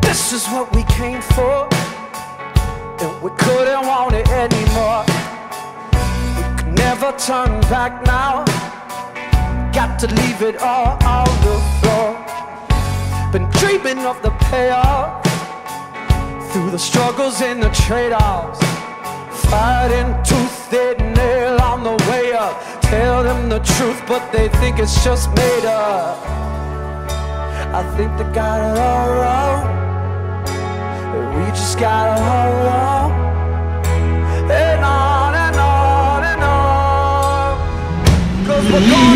This is what we came for, and we couldn't want it anymore. We could never turn back now. Got to leave it all on the floor. Been dreaming of the payoff through the struggles and the trade-offs. Fighting tooth and nail on the way up. Tell them the truth, but they think it's just made up. I think they got it all wrong. We just gotta hold on. And on and on and on. Cause we're gonna